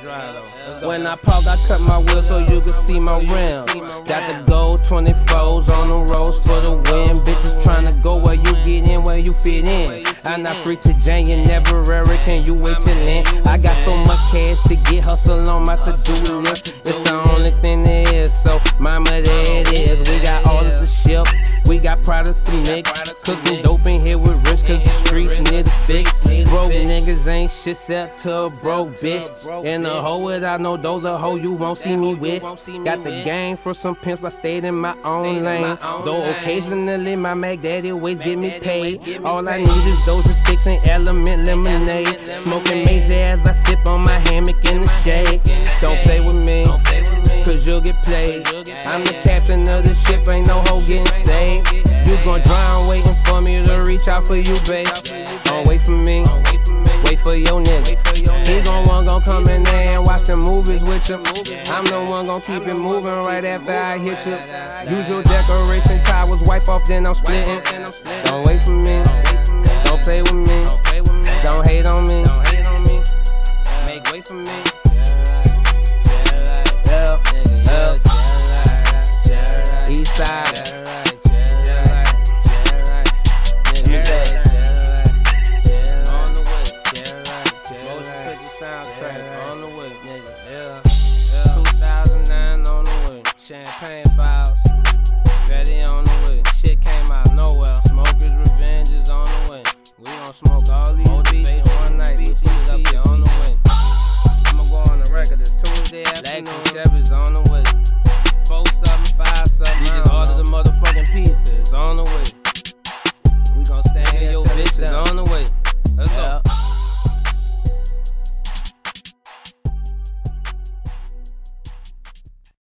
When I park, I cut my wheels so you can see my rims. Got the gold 24s on the roads for the win. Bitches tryna go where you get in, where you fit in. I'm not free to Jane, you never ever can you wait till then? I got so much cash to get hustle on my to do list. It's the only thing there products to mix. Cooking dope in here with rich, cause the streets need to fix. Broke niggas ain't shit set to a broke bitch. And a hoe without no those a hoe you won't see me with. Got the game for some pimps, but stayed in my own lane. Though occasionally my Mac Daddy always get me paid. All I need is doja sticks and element lemonade. Captain of the ship, ain't no hoe getting saved. You gon' drown waiting for me to reach out for you, babe. Don't wait for me, wait for your nigga. He gon' one gon' come in there and watch the movies with you. I'm the one gon' keep it moving right after I hit you. Usual decoration towers wipe off, then I'm splitting. Don't wait for me, soundtrack yeah. on the way, nigga. Yeah. yeah. 2009 on the way. Champagne files. Fetty on the way. Shit came out nowhere. Smokers' revenge is on the way. We gon' smoke all these Old beats in one night. Beach, beach, up there on the way. I'ma go on the record this Tuesday afternoon. Lexus Chef is on the way. Four something, five something. we just ordered the motherfucking pieces on the way. We gon' stand your bitches on the way.